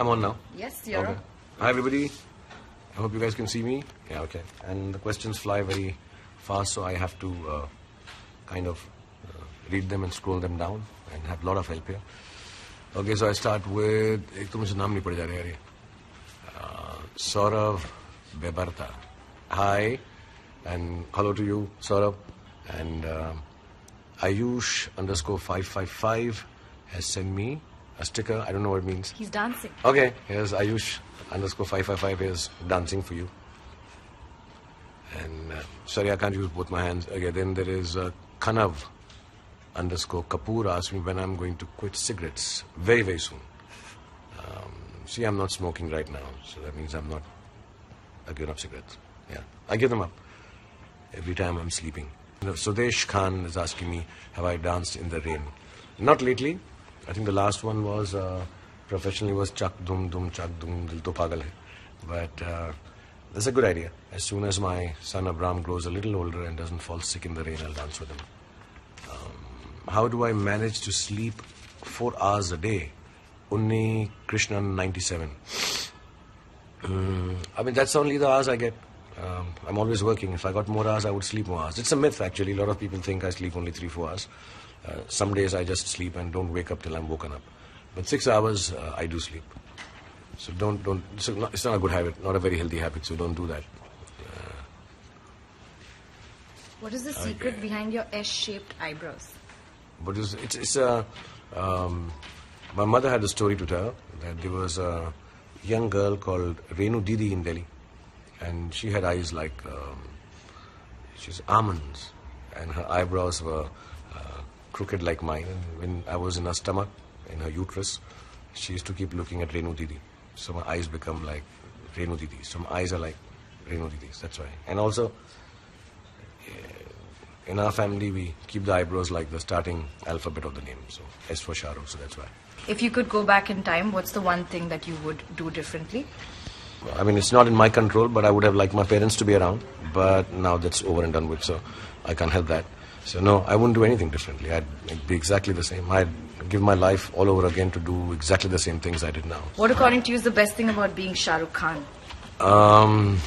I'm on now. Yes, you're Okay. on. Hi, everybody. I hope you guys can see me. Yeah, okay. And the questions fly very fast, so I have to uh, kind of uh, read them and scroll them down and have a lot of help here. Okay, so I start with. एक तो मुझे नाम नहीं पड़ जा रहा है यार ये. Uh, Saurav Bebarta. Hi, and hello to you, Saurav. And uh, Ayush underscore 555 has sent me a sticker. I don't know what it means. He's dancing. Okay, here's Ayush underscore 555 Here's dancing for you. And uh, sorry, I can't use both my hands. Okay, then there is uh, Kanav underscore Kapoor asked me when I'm going to quit cigarettes. Very, very soon. Um, see, I'm not smoking right now, so that means I'm not. I've given up cigarettes. Yeah, I give them up every time I'm sleeping. You know, Sudesh Khan is asking me, have I danced in the rain? Not lately. I think the last one was uh, professionally was Chak Dum Dum Chak Dum Dil To Pagal Hai. But uh, that's a good idea. As soon as my son Abram grows a little older and doesn't fall sick in the rain, I'll dance with him. Um, how do I manage to sleep four hours a day? Unni Krishnan 97. Mm, I mean, that's only the hours I get. Um, I'm always working. If I got more hours, I would sleep more hours. It's a myth, actually. A lot of people think I sleep only three, four hours. Uh, some days I just sleep and don't wake up till I'm woken up. But six hours, uh, I do sleep. So don't, don't, it's not, it's not a good habit, not a very healthy habit, so don't do that. What is the secret behind your S-shaped eyebrows? But it's, it's, it's a. Um, my mother had a story to tell that there was a young girl called Renu Didi in Delhi, and she had eyes like um, she's almonds, and her eyebrows were uh, crooked like mine. And when I was in her stomach, in her uterus, she used to keep looking at Renu Didi. So my eyes become like Renu Didi. So my eyes are like Renu Didis. That's why. And also, eh, in our family, we keep the eyebrows like the starting alphabet of the name. So S for Shahrukh, so that's why. If you could go back in time, what's the one thing that you would do differently? I mean, it's not in my control, but I would have liked my parents to be around. But now that's over and done with, so I can't help that. So no, I wouldn't do anything differently. I'd it'd be exactly the same. I'd give my life all over again to do exactly the same things I did now. What, according to you, is the best thing about being Shah Rukh Khan? Um,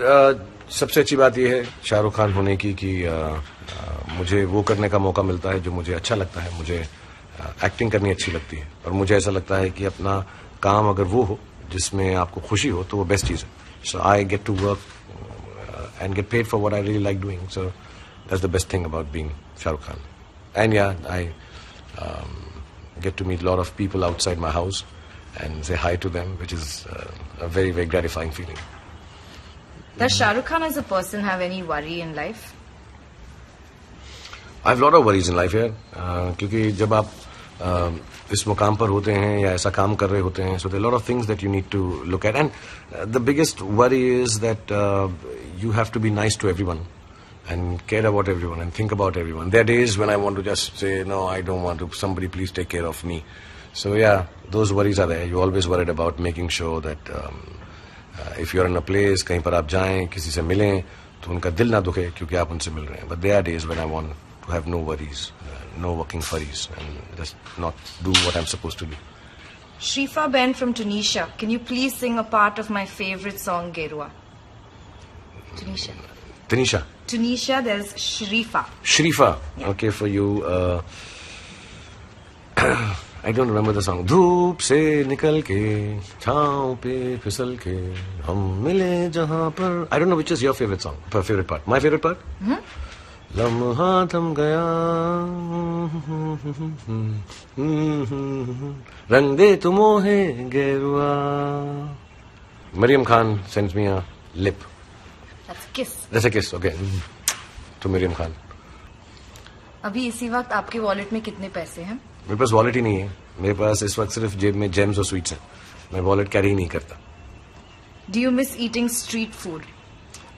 uh, सबसे अच्छी बात यह है शाहरुख खान होने की कि uh, uh, मुझे वो करने का मौका मिलता है जो मुझे अच्छा लगता है मुझे एक्टिंग करनी अच्छी लगती है और मुझे ऐसा लगता है कि अपना काम अगर वो हो जिसमें आपको खुशी हो तो वो बेस्ट चीज़ है so I get to work and get paid for what I really like doing so that's the best thing about being Shahrukh Khan and या आई get to meet a lot of people outside my house and say hi to them, which is uh, a very, very gratifying feeling. Does Shah Rukh Khan as a person have any worry in life? I have lot of worries in life यार क्योंकि जब आप uh, इस मुकाम पर होते हैं या ऐसा काम कर रहे होते हैं so they lot of things that you need to look at and the biggest worry is that you have to be nice to every one and care about everyone and think about everyone. There are days when I want to just say, no, I don't want to. Somebody please take care of me. So yeah, those worries are there. You're always worried about making sure that um, uh, if you're in a place, कहीं पर आप जाएं, किसी से मिलें, तो उनका दिल ना दुखे क्योंकि आप उनसे मिल रहे हैं. But there are days when I want to have no worries, uh, no working furries, and just not do what I'm supposed to do. Shifa Ben from Tunisia, can you please sing a part of my favorite song, Gerua? Tunisia. Tunisia. Tunisia, there's Shrifa. Shrifa, okay for you. Uh, I don't remember the song. धूप से निकल के छाँव पे फिसल के हम मिले जहाँ पर I don't know which is your favorite song, favorite part. My favorite part? Hmm? लम्हा थम गया रंग दे तुम है गेरुआ Miriam Khan sends me a lip. That's a kiss, okay. To Miriam Khan. अभी इसी वक्त आपके वॉलेट में कितने पैसे हैं? मेरे पास वॉलेट ही नहीं है। मेरे पास इस वक्त सिर्फ़ जेब में जेम्स और स्वीट्स हैं। मैं वॉलेट कैरी ही नहीं करता। Do you miss eating street food?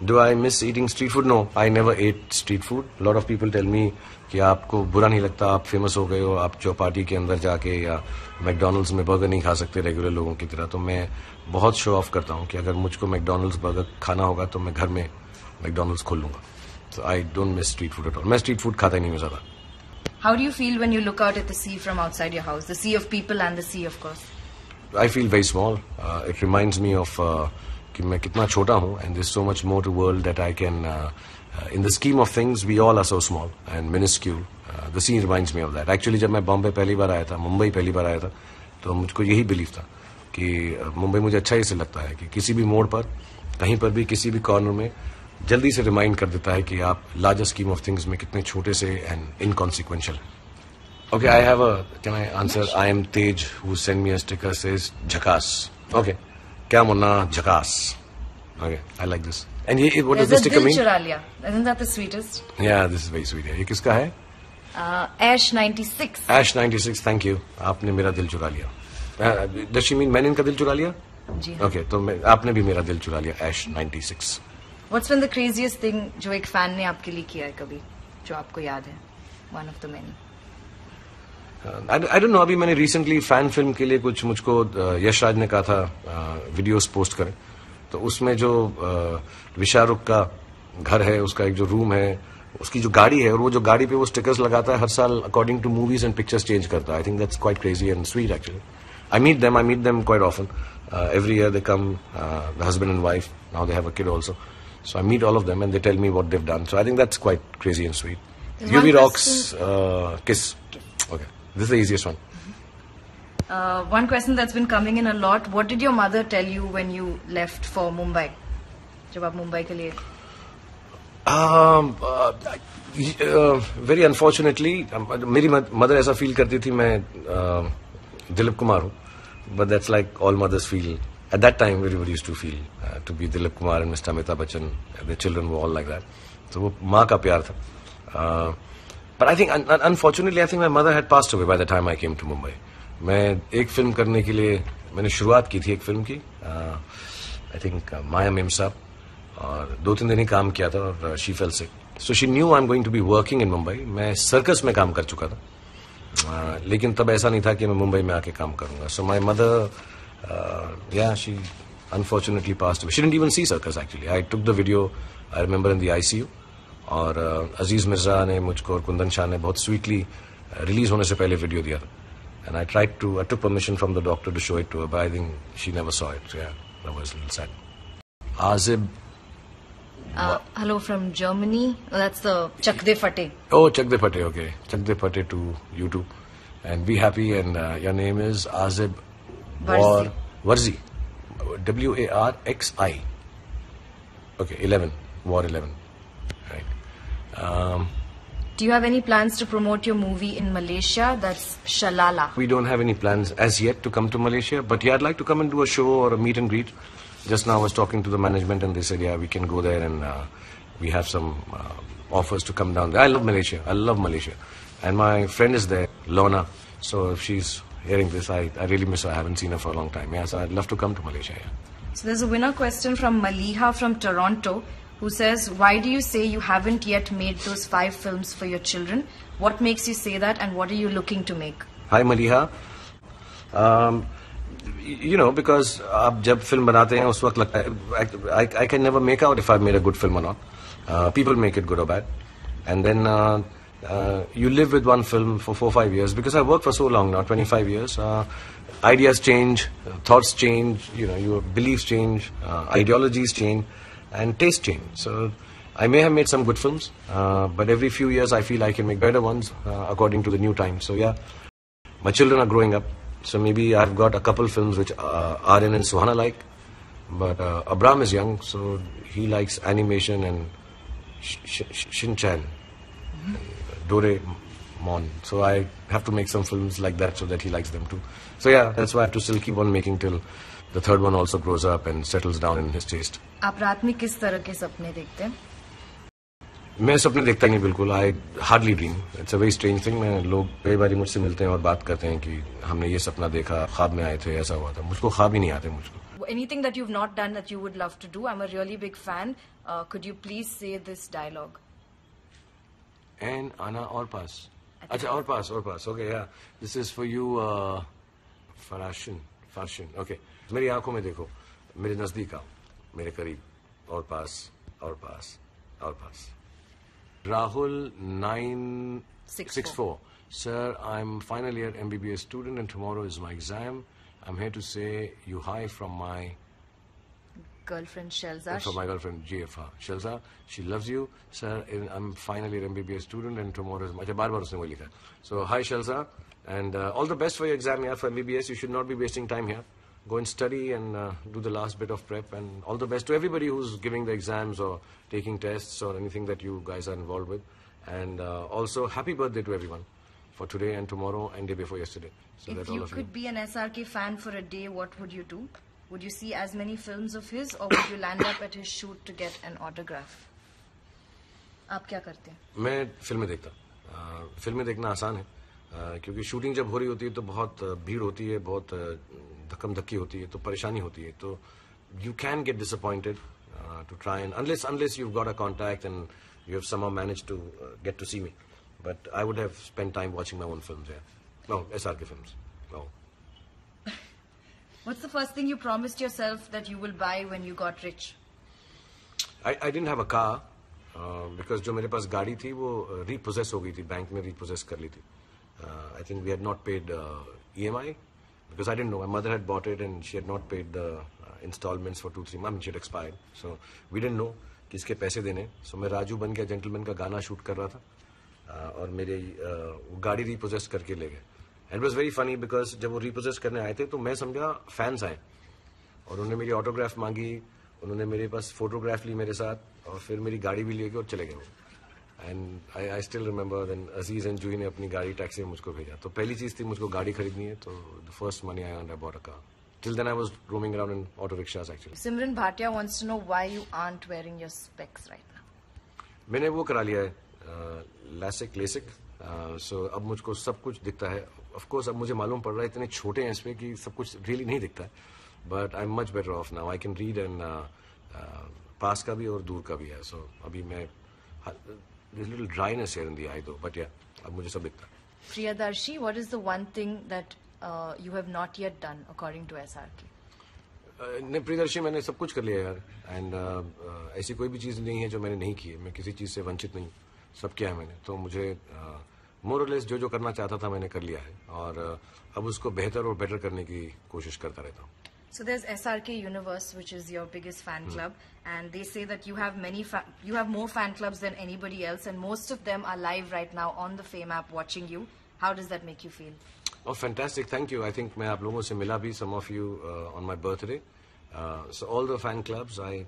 Do I miss eating street food no I never eat street food lot of people tell me कि आपको बुरा नहीं लगता आप फ़ेमस हो गए हो आप चौपाटी के अंदर जाके या मैकडोनल्ड्स में बर्गर नहीं खा सकते रेगुलर लोगों की तरह। तो मैं बहुत शो ऑफ़ करता हूँ कि अगर मुझको मैकडोनल्ड्स बर्गर खाना होगा तो मैं घर में मैकडोनल्ड्स खोल लूँगा so I don't miss street food at all मैं स्ट्रीट फ़ूड खाता ही नहीं हूँ ज़्यादा। How do you feel when you look out at the sea from outside your house the sea of people and the sea of course I feel very small it reminds me of कि मैं कितना छोटा हूँ and this so much more to world that I can in the scheme of things we all are so small and minuscule the sea reminds me of that actually जब मैं बॉम्बे पहली बार आया था मुंबई पहली बार आया था तो मुझको यही बिलीव था कि uh, मुंबई मुझे अच्छा ही से लगता है कि किसी भी मोड़ पर कहीं पर भी किसी भी कॉर्नर में जल्दी से रिमाइंड कर देता है कि आप लार्जर स्कीम ऑफ़ थिंग्स में कितने छोटे से and inconsequential okay I have can I answer I am Tej who send me sticker says झकास ओके क्या मुन्ना झकास okay I like this and ये what is this sticker mean चुरा लिया। Isn't that the sweetest? Yeah this is very sweet. है ये किसका है? Ash uh, 96 Ash ninety six thank you आपने मेरा दिल चुरा लिया। uh, डशी मीन मैंने इनका दिल चुरा लिया? जी ओके okay, तो आपने भी मेरा दिल चुरा लिया Ash ninety six What's been the craziest thing जो एक fan ने आपके लिए किया है कभी जो आपको याद है? One of the many. I don't know अभी मैंने रिसेंटली फ़ैन फ़िल्म के लिए कुछ मुझको uh, यश राज ने कहा था वीडियोस पोस्ट करें। तो उसमें जो uh, विशारुख का घर है उसका एक जो रूम है उसकी जो गाड़ी है और वो जो गाड़ी पे वो स्टिकर्स लगाता है हर साल according to movies and pictures change करता है। I think that's quite crazy and sweet actually I meet them I meet them quite often every year they come the husband and wife now they have a kid also So I meet all of them and they tell me what they've done. So I think that's quite crazy and sweet. There's UV one Rocks, question- uh, Kiss. Okay. This is the easiest one. Uh, one question that's been coming in a lot. What did your mother tell you when you left for Mumbai? जब आप मुंबई के लिए Um, uh, uh, very unfortunately, um, मेरी mother ऐसा feel करती थी मैं uh, Dilip Kumar हूँ but that's like all mothers feel. At that time, everybody used to feel uh, to be Dilip Kumar and Mr. Amitabh Bachchan. Their children were all like that. So वो माँ का प्यार था. Uh, but I think, un- un- unfortunately, I think my mother had passed away by the time I came to Mumbai. मैं एक film करने के लिए मैंने शुरुआत की थी एक फ़िल्म की आई थिंक माया मेम साहब और दो तीन दिन ही काम किया था और शी फेल से so she knew I am going to be working in Mumbai मैं सर्कस में काम कर चुका था Uh, लेकिन तब ऐसा नहीं था कि मैं मुंबई में आके काम करूँगा so my mother या she unfortunately past she didn't even C circus actually I took the video I remember in the ICU और uh, अजीज मिर्जा ने मुझको और कुंदन शाह ने बहुत स्वीटली रिलीज होने से पहले वीडियो दिया था and I tried to I took permission from the doctor to show it to but I think she never saw it या that was little sad आजिब uh, hello from Germany. Oh, that's the Chak De Fate. Oh, Chak De Pate, okay. Chak De Pate to you too. And be happy. And uh, your name is Azib War Warzi. W A R X I. Okay, 11. War 11. Right. Um, Do you have any plans to promote your movie in Malaysia? That's Shalala. we don't have any plans as yet to come to Malaysia, but yeah, I'd like to come and do a show or a meet and greet. Just now I was talking to the management and they said, yeah, we can go there and uh, we have some uh, offers to come down there. I love Malaysia. I love Malaysia. And my friend is there, Lona. So if she's hearing this, I, I really miss her. I haven't seen her for a long time. Yeah, so I'd love to come to Malaysia. Yeah. So there's a winner question from Maliha from Toronto who says, Why do you say you haven't yet made those five films for your children? What makes you say that and what are you looking to make? Hi Maliha. Um, you know, because आप जब film बनाते हैं उस वक्त लगता है I, I can never make out if I've made a good film or not. Uh, people make it good or bad. And then uh, you live with one film for four or five years because I worked for so long now, 25 years. Uh, ideas change, uh, thoughts change, you know, your beliefs change, uh, ideologies change, and taste change. So I may have made some good films, uh, but every few years I feel I can make better ones according to the new times. So yeah, my children are growing up, so maybe I've got a couple films which uh, Aryan and Suhana like, but Abram is young, so he likes animation and sh- sh- sh- Shin-chan, Doraemon. So I have to make some films like that so that he likes them too. So yeah, that's why I have to still keep on making till the third one also grows up and settles down in his taste. आप रात में किस तरह के सपने देखते हैं मैं सपने देखता नहीं बिल्कुल I hardly dream it's a very strange thing मैं लोग कई बार मुझसे मिलते हैं और बात करते हैं कि हमने ये सपना देखा ख्वाब में आए थे ऐसा हुआ था मुझको ख्वाब ही नहीं आते मुझको Anything that you've not done that you would love to do? I'm a really big fan. Uh, could you please say this dialogue? And आना और पास अच्छा और पास और पास ओके या this is for you फराशिन फाशिन okay मेरी आंखों में देखो मेरे नजदीक आओ मेरे करीब और पास और पास और पास Rahul nine Six six four Sir, I'm final year MBBS student and tomorrow is my exam. I'm here to say you hi from my Girlfriend Shelza. from my girlfriend GFR. Shelza, she loves you, sir. I'm finally an MBBS student, and tomorrow is my बार बार उसने वही लिखा. So hi Shelza, and uh, all the best for your exam here for MBBS. You should not be wasting time here. Go and study and uh, do the last bit of prep, and all the best to everybody who's giving the exams or taking tests or anything that you guys are involved with. And uh, also, happy birthday to everyone for today and tomorrow and day before yesterday. So If that all you of could you. be an SRK fan for a day, what would you do? Would you see as many films of his, or would you land up at his shoot to get an autograph? आप क्या करते हैं मैं फिल्में देखता आ, फिल्में देखना आसान है आ, क्योंकि शूटिंग जब हो रही होती है तो बहुत आ, भीड़ होती है बहुत आ, धक्कम धक्की होती है तो परेशानी होती है तो you can get disappointed to try and unless unless you got a contact and you have somehow manage to get to C me but I would have spend time watching my own films या no SR के films no What's the first thing you promised yourself that you will buy when you got rich? I, I didn't have a car uh, because जो मेरे पास गाड़ी थी वो रीपोजेस हो गई थी बैंक में रीपोजेस कर ली थी I think we had not paid E M I because I didn't know. My mother had bought it and she had not paid the uh, installments for two, three months. She had expired. So we didn't know किसके पैसे देने सो मैं राजू बन गया gentleman का गाना shoot कर रहा था uh, और मेरे uh, वो गाड़ी रिपोजेस करके ले गए and was very funny because जब वो रिपोजेस करने आए थे तो मैं समझा फैंस आए। और उन्होंने मेरी ऑटोग्राफ मांगी उन्होंने मेरे पास फोटोग्राफ ली मेरे साथ और फिर मेरी गाड़ी भी ले गए और चले गए वो। And I I still remember then Aziz and Juhi ने अपनी गाड़ी टैक्सी में मुझको भेजा। तो पहली चीज़ थी मुझको गाड़ी खरीदनी है तो the first money I I bought a car till then I was roaming around in auto rickshaws actually Simran Bhatia wants to know why you aren't wearing your specs right now. मैंने वो करा लिया है LASIK LASIK सो अब मुझको सब कुछ दिखता है। ऑफ़ कोर्स अब मुझे मालूम पड़ रहा है इतने छोटे हैं इसमें कि सब कुछ रियली नहीं दिखता है। But I am much better off now I can read and पास का भी और दूर का भी है। सो अभी मैं little dryness here in the eye though but yeah अब मुझे सब दिखता है। Priyadarshi, what is the one thing that uh, you have not yet done according to SRK? ने प्रियदर्शी मैंने सब कुछ कर लिया यार। एंड uh, uh, ऐसी कोई भी चीज़ नहीं है जो मैंने नहीं की है। मैं किसी चीज़ से वंचित नहीं हूँ। सब किया है मैंने। तो मुझे मोरलेस जो जो करना चाहता था मैंने कर लिया है और uh, अब उसको बेहतर और बेटर करने की कोशिश करता रहता हूँ So there's SRK Universe, which is your biggest fan club, and they say that you have many, you have more fan clubs than anybody else, and most of them are live right now on the Fame app watching you. How does that make you feel? Oh, fantastic. Thank you. I think मैं आप लोगों से मिला भी some of you uh, on my birthday. Uh, so all the fan clubs, I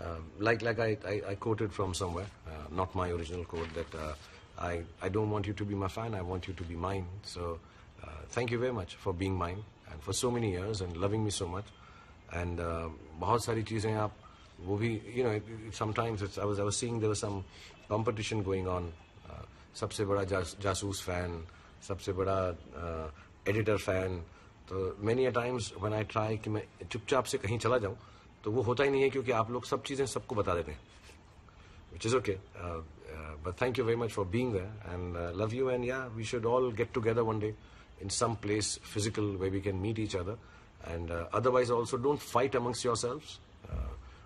uh, like like I, I, I quoted from somewhere, uh, not my original quote, that uh, I I don't want you to be my fan. I want you to be mine. So uh, thank you very much for being mine and for so many years and loving me so much. And uh, बहुत सारी चीजें आप वो भी you know sometimes it's, I was I was seeing there was some competition going on. Uh, सबसे बड़ा जास, जासूस फैन सबसे बड़ा एडिटर फैन तो many a times when I try कि मैं चुपचाप से कहीं चला जाऊं तो वो होता ही नहीं है क्योंकि आप लोग सब चीजें सबको बता देते हैं which is okay. uh, but thank you very much for being there and uh, love you. And yeah, we should all get together one day in some place physical where we can meet each other. And uh, otherwise, also don't fight amongst yourselves. Uh,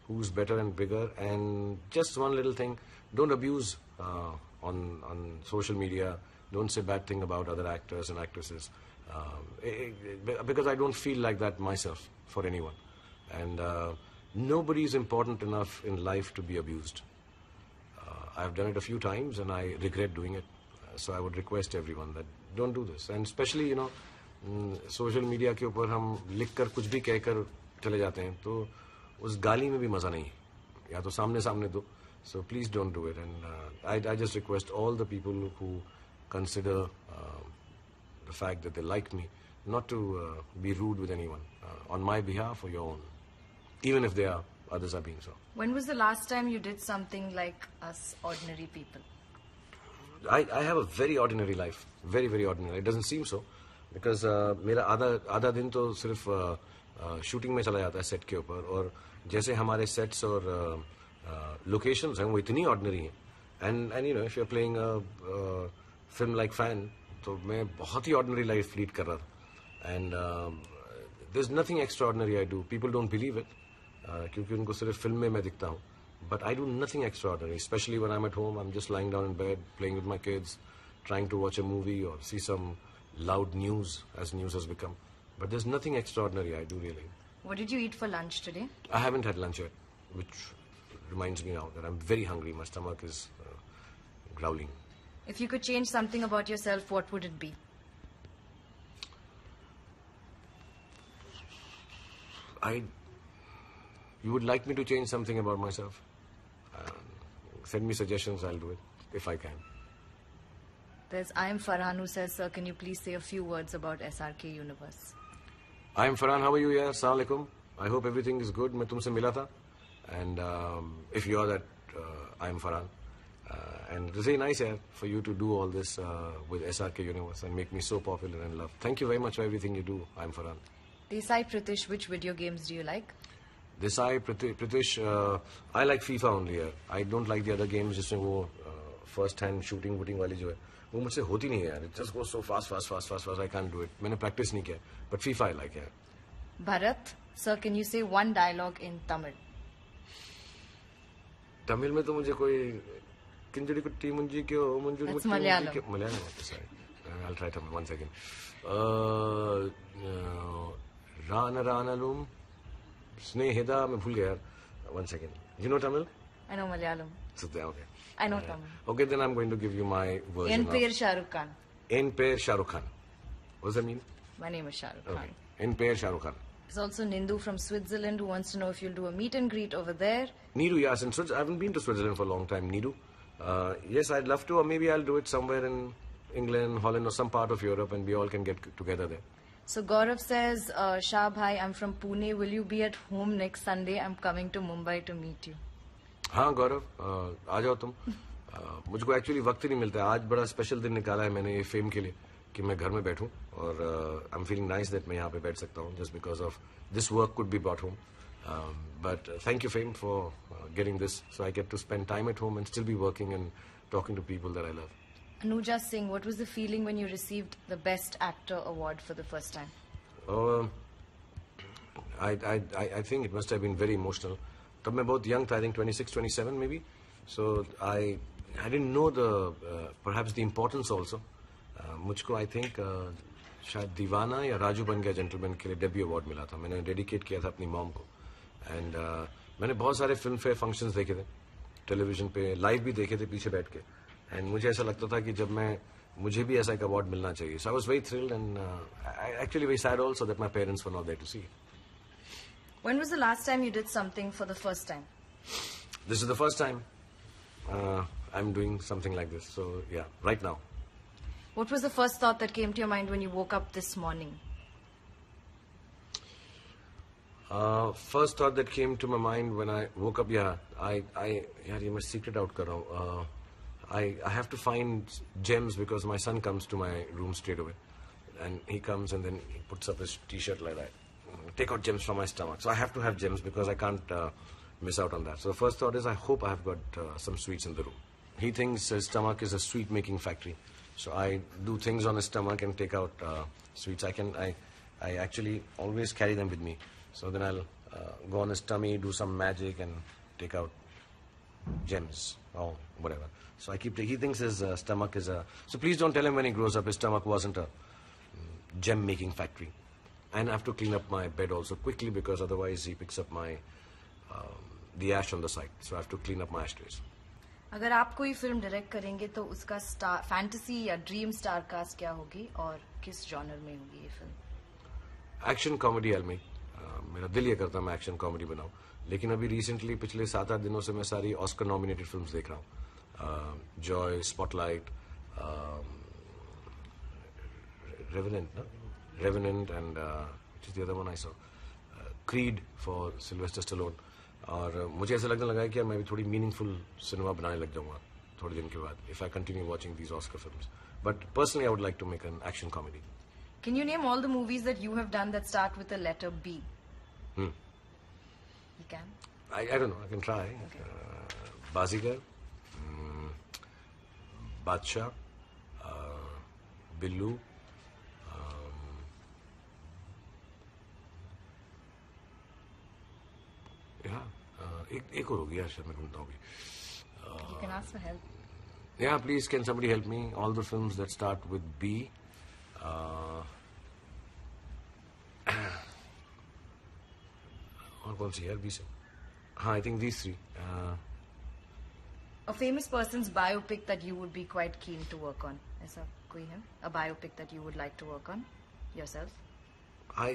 who's better and bigger? And just one little thing: don't abuse uh, on on social media. Don't say bad thing about other actors and actresses. Eh, eh, because I don't feel like that myself for anyone. And nobody is important enough in life to be abused. Uh, I've done it a few times and I regret doing it. Uh, so I would request everyone that don't do this. And especially, you know, social media के ऊपर हम लिख कर कुछ भी कहकर चले जाते हैं तो उस गाली में भी मजा नहीं है या तो सामने सामने दो so please don't do it and I I just request all the people who consider the fact that they like me not to uh, be rude with anyone uh, on my behalf or your own, even if they are others are being so. When was the last time you did something like us ordinary people? I, I have a very ordinary life, very very ordinary. It doesn't seem so because uh, मेरा आधा आधा दिन तो सिर्फ shooting में चला जाता है सेट के ऊपर और जैसे हमारे सेट्स और लोकेशंस हैं वो इतनी ऑर्डिनरी हैं and and you know if you are playing film like fan तो मैं बहुत ही ऑर्डिनरी लाइफ लीड कर रहा था and there is nothing extra ordinary I do people don't believe it क्योंकि उनको सिर्फ फिल्म में मैं दिखता हूँ But I do nothing extraordinary, especially when I'm at home. I'm just lying down in bed, playing with my kids, trying to watch a movie or see some loud news as news has become. But there's nothing extraordinary, I do really. What did you eat for lunch today? I haven't had lunch yet, which reminds me now that I'm very hungry. My stomach is uh, growling. If you could change something about yourself, what would it be? I. You would like me to change something about myself? Um, send me suggestions, I'll do it if I can. There's I am Farhan who says, Sir, can you please say a few words about SRK Universe? I'm Farhan. How are you, yaar? Assalamu alaikum. I hope everything is good. मैं तुमसे मिला था. And um, if you are that, uh, I'm Farhan. Uh, and it was very nice, yaar, for you to do all this uh, with SRK Universe and make me so popular and loved. Thank you very much for everything you do. I'm Farhan. Desai Pritish, which video games do you like? Desai, Priti- Pritish, uh, I like FIFA only यार. I don't like the other games जिसमें वो first hand shooting वूटिंग वाली जो है वो मुझसे होती नहीं है यार it just go so fast fast fast fast fast I can do it मैंने प्रैक्टिस नहीं किया बट फीफा आई लाइक यार Bharat, sir, can you say one dialogue in Tamil? Tamil में तो मुझे कोई किंजड़ी कुट्टी मुंजी क्यों मुंजू. क्यों Malayalam okay sorry I try Tamil one second रान रानलुम स्नेहिदा मैं भूल गया यार one second you know Tamil I know Malayalam. So there, okay. I know Tamil. Okay, then I'm going to give you my version. In of- Pair Shah Rukh Khan. In pair Shah Rukh Khan. What does that mean? My name is Shah Rukh Khan. Okay. In pair Shah Rukh Khan. There's also Nindu from Switzerland who wants to know if you'll do a meet and greet over there. Nidu, yes, in Switzerland. I haven't been to Switzerland for a long time. Nidu. Uh, yes, I'd love to, or maybe I'll do it somewhere in England, Holland, or some part of Europe, and we all can get together there. So Gaurav says, uh, Shah Bhai, I'm from Pune. Will you be at home next Sunday? I'm coming to Mumbai to meet you. हाँ गौरव अ, आ जाओ तुम अ, मुझको actually वक्त ही नहीं मिलता है आज बड़ा स्पेशल दिन निकाला है मैंने ये फेम के लिए कि मैं घर में बैठूं और I am feeling nice that मैं यहाँ पे बैठ सकता हूँ just because of this work could be brought home but thank you Fame for getting this so I get to spend time at home and still be working and talking to people that I love Anuja Singh, what was the feeling when you received the Best Actor award for the first time? Um, I, I, I think it must have been very emotional. तब मैं बहुत young था, I think 26, 27 maybe. So I, I didn't know the, uh, perhaps the importance also. Uh, मुझको I think uh, शायद दीवाना या राजू बन गया जेंटलमैन के लिए डेब्यू अवार्ड मिला था मैंने डेडिकेट किया था अपनी मॉम को एंड मैंने बहुत सारे फ़िल्म फेयर फ़ंक्शंस देखे थे टेलीविज़न पे लाइव भी देखे थे पीछे बैठ के एंड मुझे ऐसा लगता था कि जब मैं मुझे भी ऐसा एक अवार्ड मिलना चाहिए। So I was very thrilled and actually very sad also that my parents were not there to see when was the last time you did something for the first time this is the first time I am doing something like this so yeah right now what was the first thought that came to your mind when you woke up this morning first thought that came to my mind when I woke up yeah I I यार ये मैं secret out कर रहा हूँ uh, I, I have to find gems because my son comes to my room straight away, and he comes and then he puts up his T-shirt like that. Take out gems from my stomach. So I have to have gems because I can't uh, miss out on that. So the first thought is I hope I have got uh, some sweets in the room. He thinks his stomach is a sweet making factory. So I do things on his stomach and take out uh, sweets. I can I I actually always carry them with me. So then I'll uh, go on his tummy, do some magic, and take out gems or whatever. So I keep. He thinks his uh, stomach is a. So please don't tell him when he grows up his stomach wasn't a mm, gem making factory. And I have to clean up my bed also quickly because otherwise he picks up my um, the ash on the side. So I have to clean up my ashtrays. अगर आप कोई film direct करेंगे तो उसका star fantasy या dream star cast क्या होगी और किस जॉनर में होगी ये फिल्म एक्शन कॉमेडी एल में मेरा दिल ये करता है मैं एक्शन कॉमेडी बनाऊं लेकिन अभी रिसेंटली पिछले सात आठ दिनों से मैं सारी ऑस्कर नॉमिनेटेड फिल्म्स देख रहा हूँ। जॉय स्पॉटलाइट रेवेनेंट ना? Revenant and uh, Creed for Sylvester Stallone और मुझे ऐसा लगने लगा है कि मैं भी थोड़ी मीनिंगफुल सिनेमा बनाने लग जाऊँगा थोड़े दिन के बाद if I continue watching these Oscar films but personally I would like to make an action comedy Can you name all the movies that you have done that start with the letter B? Hmm. You can. I, I don't know. I can try. Uh, Bazigar, mm, Badshah, uh, Billu. Um, yeah, uh, एक एक और होगी यार शायद मैं ढूंढता हूँ अभी. You can ask for help. Yeah, please, can somebody help me? All the films that start with B. Uh, और कौन सी यार बी से हाँ I think these three A famous person's biopic that you would be quite keen to work on. ऐसा कोई है? A biopic that you would like to work on yourself? I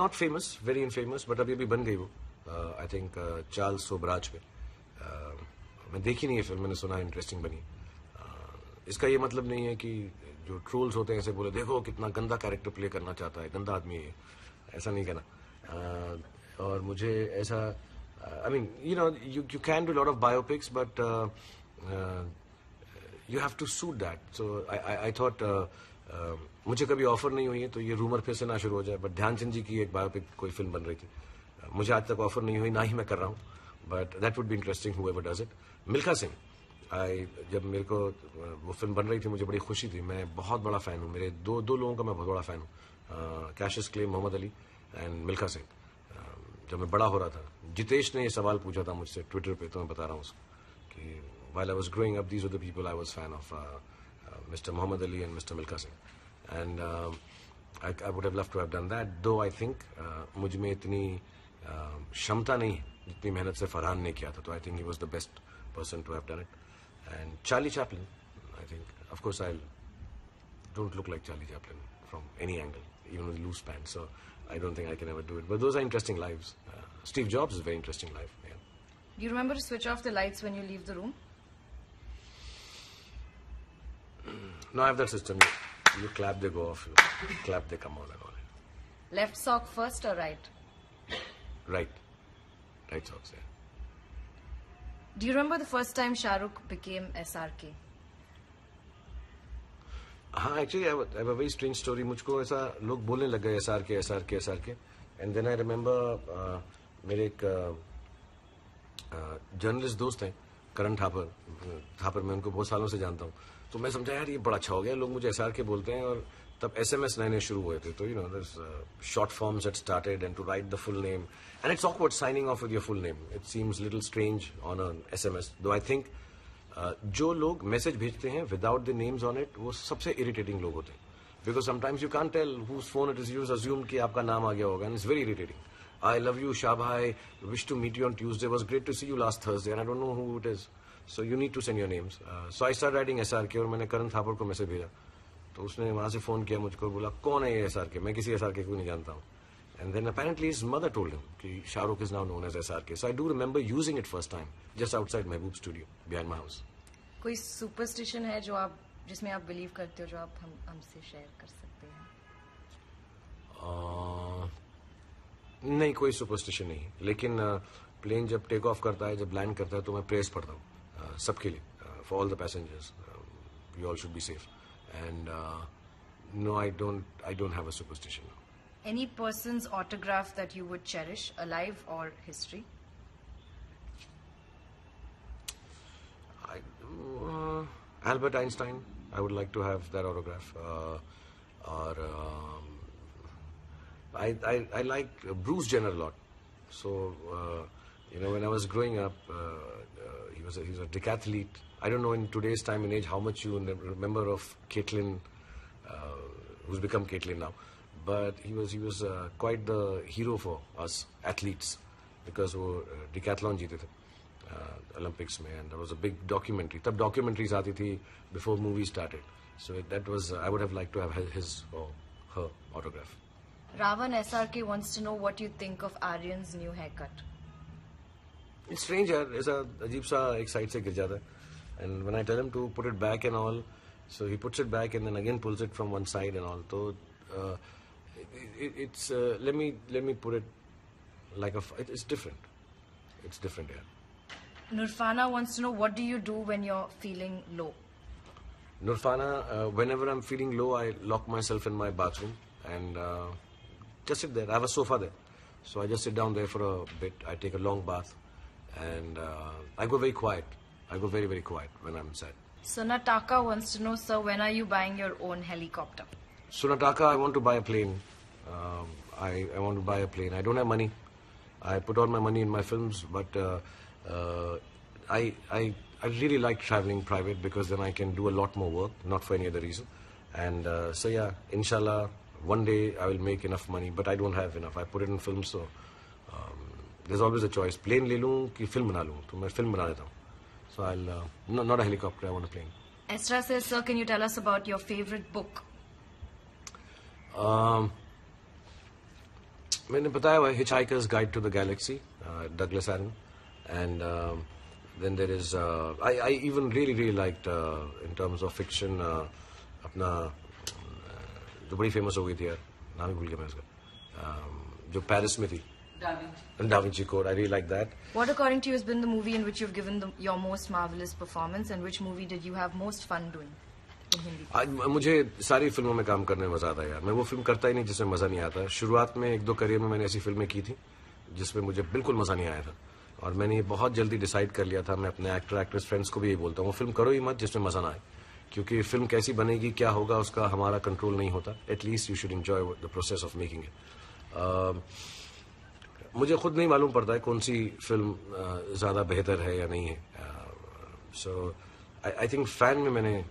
not famous, very infamous, but अभी अभी बन गई वो I think Charles Sobhraj पे Uh, मैं देखी नहीं है फ़िल्म मैंने सुना इंटरेस्टिंग बनी Uh, इसका ये मतलब नहीं है कि जो ट्रोल्स होते हैं ऐसे बोले देखो कितना गंदा कैरेक्टर प्ले करना चाहता है गंदा आदमी है ऐसा नहीं कहना Uh, और मुझे ऐसा I mean you know you you can do lot of biopics but you have to suit that so I thought मुझे कभी ऑफ़र नहीं हुई है तो ये रूमर फिर से ना शुरू हो जाए बट ध्यानचंद जी की एक बायोपिक कोई फ़िल्म बन रही थी। Uh, मुझे आज तक ऑफ़र नहीं हुई ना ही मैं कर रहा हूँ but that would be interesting whoever does it Milkha Singh I जब मेरे को uh, वो फ़िल्म बन रही थी मुझे बड़ी खुशी थी। मैं बहुत बड़ा फ़ैन हूँ मेरे दो दो लोगों का मैं बहुत बड़ा फ़ैन हूँ Cassius Clay Muhammad Ali and Milkha Singh. जब मैं बड़ा हो रहा था जितेश ने ये सवाल पूछा था मुझसे ट्विटर पे तो मैं बता रहा हूँ उसको कि while I was growing up these are the people I was fan of mister Muhammad Ali and mister Milkha Singh and I would have love to have done that though I think मुझमें इतनी uh, क्षमता uh, नहीं है जितनी मेहनत से फरहान ने किया था तो I think he was the best person to have done it and Charlie Chaplin I think of course I don't look like Charlie Chaplin from any angle even loose pant so I don't think I can ever do it. But those are interesting lives. Uh, Steve Jobs is a very interesting life. Yeah. Do you remember to switch off the lights when you leave the room? No, I have that system. You, you clap, they go off. You clap, they come on and all. Left sock first or right? Right. Right socks, yeah. Do you remember the first time Shahrukh became SRK? हाँ actually I have a very strange story मुझको ऐसा लोग बोलने लग गए S R K S R K S R K and then I remember मेरे एक journalist दोस्त हैं करण थापर. थापर मैं उनको बहुत सालों से जानता हूँ. तो मैं समझा यार ये बड़ा अच्छा हो गया लोग मुझे एस के बोलते हैं. और तब एस एम एस नए शुरू हुए थे. तो you know this short forms at started and to write the full name and it's awkward signing off with your full name it seems little strange on S M S though I think Uh, जो लोग message भेजते हैं without the names on it वो सबसे irritating लोग होते हैं। Because sometimes you can't tell whose phone it is you assume कि आपका नाम आ गया होगा and it's very irritating I love you Shah भाई wish to meet you on Tuesday was great to see you last Thursday I don't know who it is so you need to send your names so I start writing S R K और मैंने करण थापर को message भेजा। तो उसने वहाँ से phone किया मुझको बोला, कौन है ये एस आर के मैं किसी एस आर के को नहीं जानता हूँ. And then apparently his mother told him कि Shahrukh is now known as SRK. So I do remember using it first time, just outside Mehboob studio, behind my house. कोई सुपरस्टिशन है जो आप जिसमें आप बिलीव करते हो जो आप हम हमसे शेयर कर सकते हैं Uh, नहीं कोई सुपरस्टिशन नहीं लेकिन प्लेन जब टेक ऑफ करता है जब लैंड करता है तो मैं प्रेस पढ़ता हूँ uh, सबके लिए for all the passengers you all should be safe and no I don't I don't have a superstition Any person's autograph that you would cherish, alive or history? I, uh, Albert Einstein, I would like to have that autograph. Uh, or um, I, I, I like Bruce Jenner a lot. So, uh, you know, when I was growing up, uh, uh, he was a, he was a decathlete. I don't know in today's time and age how much you remember of Caitlyn, uh, who's become Caitlyn now But he was he was uh, quite the hero for us athletes because वो uh, decathlon जीते थे Olympics में and was a big documentary तब documentaries आती थी before movie started so that was I would have like to have his और हर autograph Ravan SRK wants to know what you think of Aryan's new haircut. It's strange यार ऐसा अजीब सा एक side से गिर जाता है and when I tell him to put it back and all so he puts it back and then again pools it from one side and all तो it, it's uh, let me let me put it like a it's different. It's different here. Yeah. Nurfana wants to know what do you do when you're feeling low. Nurfana, uh, whenever I'm feeling low, I lock myself in my bathroom and uh, just sit there. I have a sofa there, so I just sit down there for a bit. I take a long bath, and uh, I go very quiet. I go very very quiet when I'm sad. Sunataka wants to know, sir, when are you buying your own helicopter? Sunataka, I want to buy a plane. Um, I, I want to buy a plane. I don't have money. I put all my money in my films, but uh, uh, I, I, I really like traveling private because then I can do a lot more work, not for any other reason. And uh, so, yeah, inshallah, one day I will make enough money, but I don't have enough. I put it in films, so um, there's always a choice. Plane le loon ki film bana loon. So, I film bana leta So, I'll, uh, no, not a helicopter, I want a plane. Esra says, sir, can you tell us about your favorite book? Um, मैंने बताया हुआ Hitchhiker's Guide to the Galaxy uh, Douglas Adams and um, then there is uh, I, I even really really liked uh, in terms of fiction uh, अपना uh, जो बड़ी famous हो गई थी यार नाम ही भूल गया मैं उसका um, जो पेरिस में थी Da Vinci Code I really like that What, according to you, has been the movie in which you've given the, your most marvelous performance, and which movie did you have most fun doing in Hindi? आज मुझे सारी फ़िल्मों में काम करने में मज़ा आता है यार। मैं वो फ़िल्म करता ही नहीं जिसमें मज़ा नहीं आता। शुरुआत में एक दो करियर में मैंने ऐसी फ़िल्में की थी जिसमें मुझे बिल्कुल मज़ा नहीं आया था। और मैंने बहुत जल्दी डिसाइड कर लिया था मैं अपने एक्टर एक्ट्रेस फ्रेंड्स को भी यही बोलता हूँ फ़िल्म करो ही मत जिसमें मज़ा ना आए। क्योंकि फ़िल्म कैसी बनेगी क्या होगा उसका हमारा कंट्रोल नहीं होता। At least you should enjoy the process of making it मुझे खुद नहीं मालूम पड़ता है कौन सी फ़िल्म ज़्यादा बेहतर है या नहीं है। सो आई थिंक फ़ैन में मैंने अ,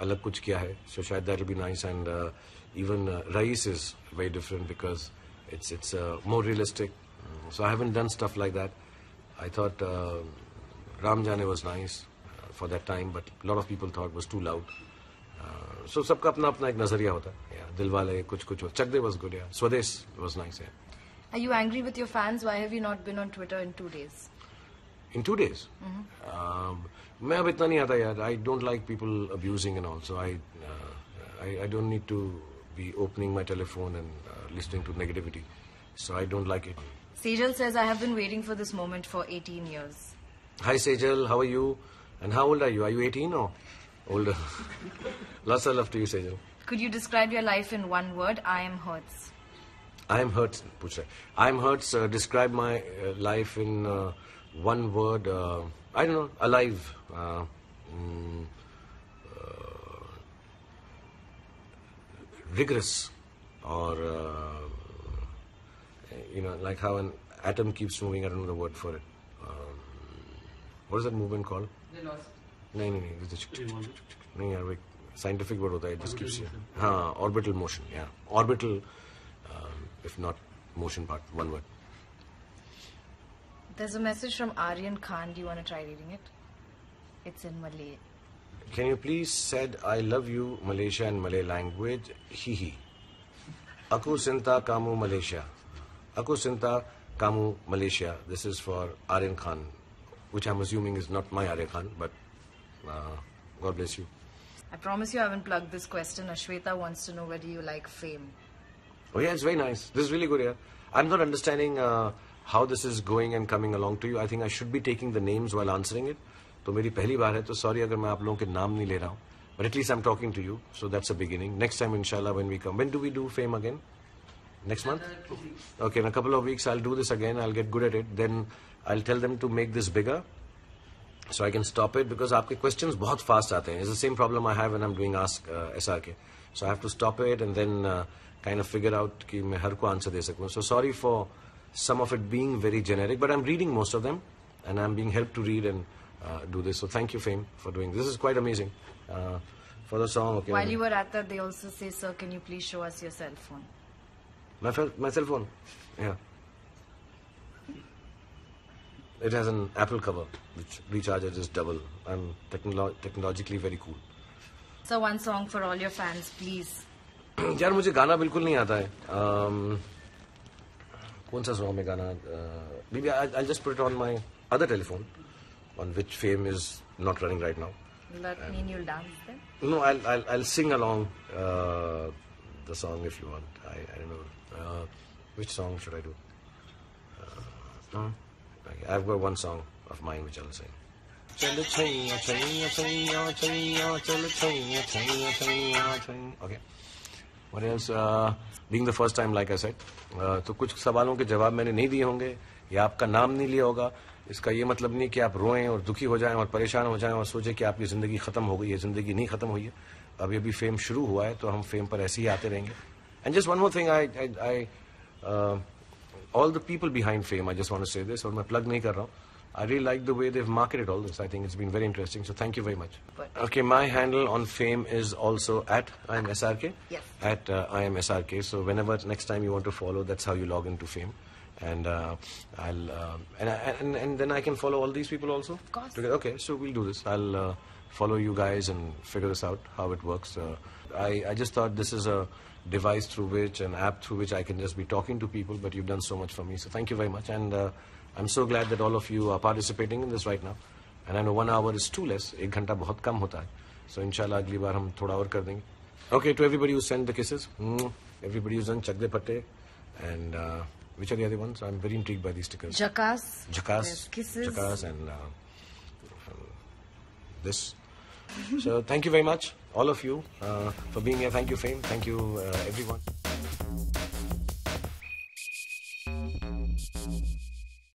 अलग कुछ किया है। सो शायद that be nice and even Raees is very different because it's it's more realistic so I haven't done stuff like that I thought Ram Jaane was nice for that time but lot of people thought was too loud so सबका अपना अपना एक नज़रिया होता है। Yeah, Dilwale Kuch Kuch Chak De was good Swades was nice yeah. Are you angry with your fans? Why have you not been on Twitter in two days? In two days? Um, मैं अब इतना नहीं आता यार I don't like people abusing and also I I don't need to be opening my telephone and listening to negativity so I don't like it Sejal says, I have been waiting for this moment for 18 years. Hi Sejal, how are you? And how old are you? Are you 18 or older? Lots of love to you, Sejal. Could you describe your life in one word? I am Hertz. I am Hertz. पूछ रहा है. I am Hertz. Uh, describe my uh, life in uh, one word, uh, I don't know, alive. Uh, mm, uh, rigorous or uh, you know like how an atom keeps moving i don't know the word for it. Um, what is that movement called? No no no no scientific word hota it just keeps you orbital motion yeah. Orbital um, if not motion part one word. There's a message from Aryan Khan. Do you want to try reading it? It's in Malay. can you please said I love you Malaysia in Malay language hi hi aku sinta kamu Malaysia aku sinta kamu Malaysia this is for Aryan Khan which I'm assuming is not my Aryan Khan but uh, God bless you I promise you I haven't plugged this question. Ashweta wants to know whether you like fame. Oh yeah, it's very nice. This is really good. Yeah, I'm not understanding uh, how this is going and coming along to you. I think I should be taking the names while answering it. तो मेरी पहली बार है तो sorry अगर मैं आप लोगों के नाम नहीं ले रहा हूँ but at least I am talking to you so that's a beginning next time इंशाल्लाह when we come when do we do Fame again next month okay in a couple of weeks i'll do this again i'll get good at it then i'll tell them to make this bigger so I can stop it because आपके questions बहुत fast आते हैं. It's the same problem I have when I'm doing Ask uh, SRK. So I have to stop it and then uh, kind of figure out कि मैं हर को answer दे सकूँ. So sorry for some of it being very generic, but I'm reading most of them and I'm being helped to read and uh, do this. So thank you, Fame, for doing this. This is quite amazing. Uh, for the song, okay. While you were at that, they also say, Sir, can you please show us your cell phone? My, fel- my cell phone. Yeah. It has an Apple cover, which recharges is double. I'm technolo- technologically very cool. So, one song for all your fans, please. यार मुझे गाना बिल्कुल नहीं आता है um, कौन सा song में गाना maybe I, I'll just put it on my other telephone on which fame is not running right now Will that mean you'll dance then? no I'll, I'll, I'll sing along uh, the song if you want I, I don't know uh, which song should I do uh, no? okay, I've got one song of mine which I'll sing चल छैया छैया छैया छैया चल Chaiyya Chaiyya Chaiyya Chaiyya okay Uh, being the first time, like I said, uh, तो कुछ सवालों के जवाब मैंने नहीं दिए होंगे या आपका नाम नहीं लिया होगा। इसका ये मतलब नहीं कि आप रोएँ और दुखी हो जाएँ और परेशान हो जाएँ और सोचें कि आपकी ज़िंदगी ख़त्म हो गई है। ज़िंदगी नहीं ख़त्म हुई है। अभी अभी फेम शुरू हुआ है तो हम फेम पर ऐसे ही आते रहेंगे। And just one more thing I I the people behind fame, I just want to say this, और मैं प्लग नहीं कर रहा हूँ. I really like the way they've marketed all this. I think it's been very interesting. So thank you very much. But- Okay, my handle on fame is also at I am SRK. Yes. At uh, I am SRK. So whenever next time you want to follow, that's how you log into fame. and uh, I'll uh, and, I- and and then I can follow all these people also. Of course. Okay, so we'll do this. I'll uh, follow you guys and figure this out how it works. Uh, I I just thought this is a device through which an app through which I can just be talking to people. But you've done so much for me, so thank you very much. And uh, I'm so glad that all of you are participating in this right now. And I know one hour is too less. एक घंटा बहुत कम होता है. So inshallah अगली बार हम थोड़ा और कर देंगे. Okay, to everybody who sent the kisses, mm, everybody who's done chak de patte, and uh, which are the other ones? I'm very intrigued by these stickers. Jakas. Jakas, Yes, kisses. Jakas, and uh, um, this. so thank you very much, all of you, uh, for being here. Thank you, Fame. Thank you, uh, everyone.